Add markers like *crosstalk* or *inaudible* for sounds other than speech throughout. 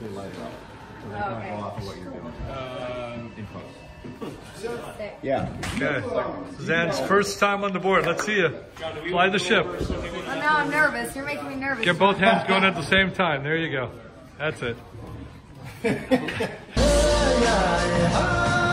They light it up. So they kind of Okay. go off of what you're doing Um, in post. Yeah. okay. Suzanne's first time on the board. Let's see you. Fly the ship. Well, now I'm nervous. You're making me nervous. Get both hands going at the same time. There you go. That's it. *laughs*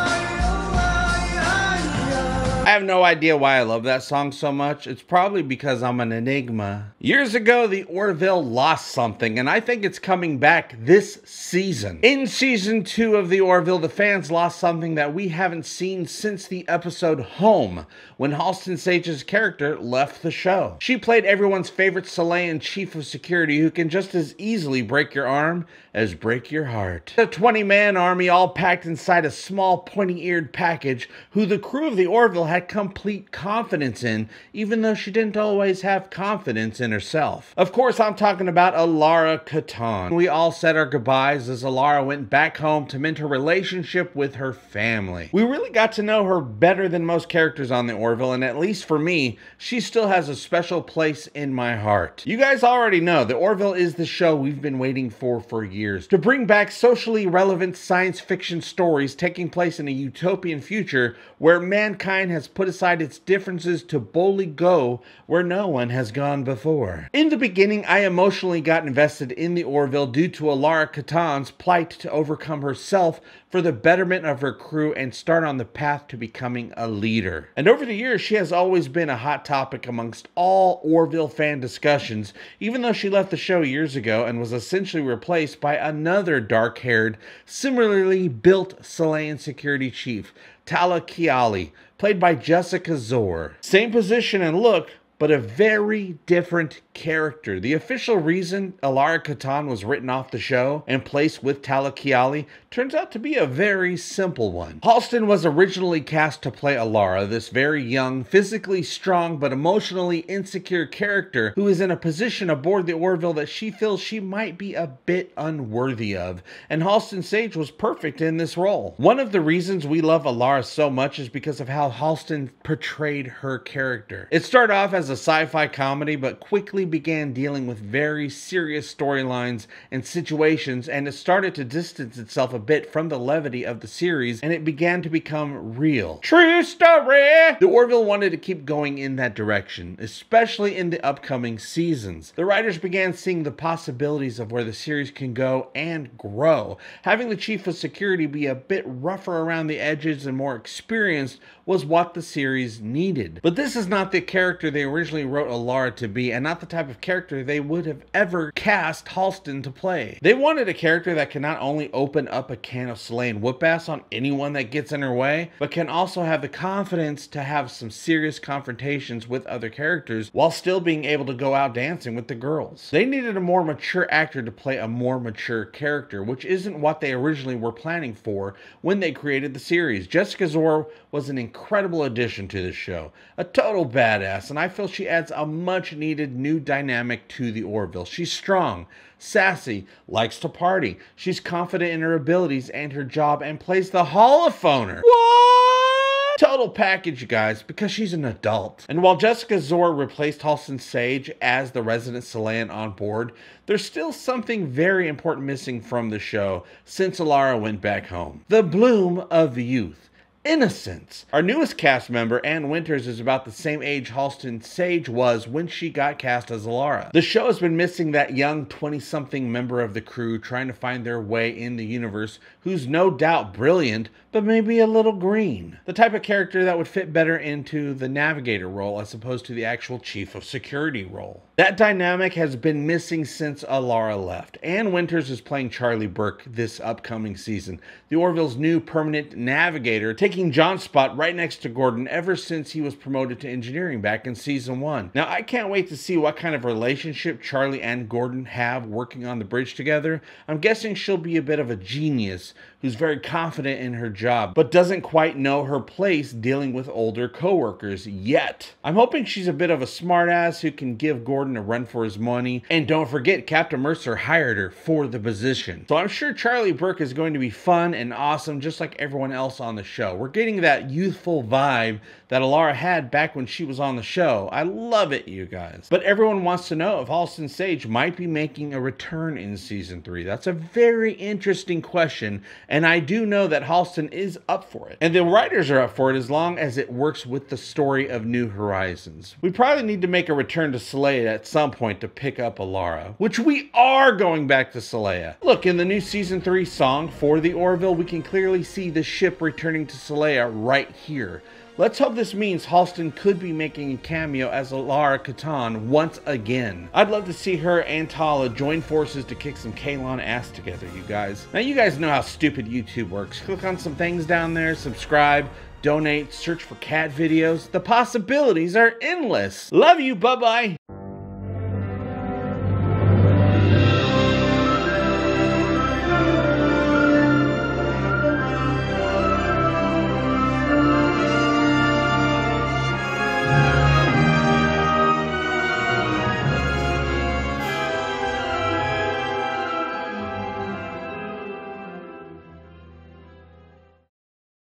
I have no idea why I love that song so much. It's probably because I'm an enigma. Years ago, the Orville lost something, and I think it's coming back this season. In season two of the Orville, the fans lost something that we haven't seen since the episode Home, when Halston Sage's character left the show. She played everyone's favorite Xelayan chief of security who can just as easily break your arm as break your heart. A 20 man army all packed inside a small pointy eared package who the crew of the Orville had complete confidence in, even though she didn't always have confidence in herself. Of course, I'm talking about Alara Kitan. We all said our goodbyes as Alara went back home to mend her relationship with her family. We really got to know her better than most characters on the Orville, and at least for me, she still has a special place in my heart. You guys already know the Orville is the show we've been waiting for for years to bring back socially relevant science fiction stories taking place in a utopian future where mankind has put aside its differences to boldly go where no one has gone before. In the beginning, I emotionally got invested in the Orville due to Alara Kitan's plight to overcome herself for the betterment of her crew and start on the path to becoming a leader. And over the years, she has always been a hot topic amongst all Orville fan discussions, even though she left the show years ago and was essentially replaced by another dark haired, similarly built Xelayan security chief, Talla Keyali, played by Jessica Szohr. Same position and look, but a very different character. The official reason Alara Kitan was written off the show and placed with Talla Keyali turns out to be a very simple one. Halston was originally cast to play Alara, this very young, physically strong, but emotionally insecure character who is in a position aboard the Orville that she feels she might be a bit unworthy of, and Halston Sage was perfect in this role. One of the reasons we love Alara so much is because of how Halston portrayed her character. It started off as a sci-fi comedy, but quickly began dealing with very serious storylines and situations, and it started to distance itself a bit from the levity of the series, and it began to become real. True story! The Orville wanted to keep going in that direction, especially in the upcoming seasons. The writers began seeing the possibilities of where the series can go and grow. Having the chief of security be a bit rougher around the edges and more experienced was what the series needed. But this is not the character they originally wrote Alara to be, and not the type of character they would have ever cast Halston to play. They wanted a character that can not only open up a can of slaying whoop ass on anyone that gets in her way, but can also have the confidence to have some serious confrontations with other characters while still being able to go out dancing with the girls. They needed a more mature actor to play a more mature character, which isn't what they originally were planning for when they created the series. Jessica Szohr was an incredible addition to the show, a total badass, and I feel she adds a much needed new dynamic to the Orville. She's strong, sassy, likes to party. She's confident in her abilities and her job and plays the holophoner. What? Total package, you guys, because she's an adult. And while Jessica Szohr replaced Halston Sage as the resident Xelayan on board, there's still something very important missing from the show since Alara went back home. The bloom of youth. Innocence. Our newest cast member, Anne Winters, is about the same age Halston Sage was when she got cast as Alara. The show has been missing that young 20 something member of the crew trying to find their way in the universe who's no doubt brilliant, but maybe a little green. The type of character that would fit better into the navigator role as opposed to the actual chief of security role. That dynamic has been missing since Alara left. Anne Winters is playing Charlie Burke this upcoming season, the Orville's new permanent navigator, taking John's spot right next to Gordon ever since he was promoted to engineering back in season one. Now, I can't wait to see what kind of relationship Charlie and Gordon have working on the bridge together. I'm guessing she'll be a bit of a genius who's very confident in her job, but doesn't quite know her place dealing with older coworkers yet. I'm hoping she's a bit of a smartass who can give Gordon a run for his money. And don't forget, Captain Mercer hired her for the position. So I'm sure Charlie Burke is going to be fun and awesome, just like everyone else on the show. We're getting that youthful vibe that Alara had back when she was on the show. I love it, you guys. But everyone wants to know if Halston Sage might be making a return in season three. That's a very interesting question, and I do know that Halston is up for it. And the writers are up for it as long as it works with the story of New Horizons. We probably need to make a return to Xelaya at some point to pick up Alara, which we are going back to Xelaya. Look, in the new season three song for the Orville, we can clearly see the ship returning to Xelaya right here. Let's hope this means Halston could be making a cameo as Alara Kitan once again. I'd love to see her and Talla join forces to kick some Kaylon ass together, you guys. Now, you guys know how stupid YouTube works. Click on some things down there, subscribe, donate, search for cat videos. The possibilities are endless. Love you, bye bye.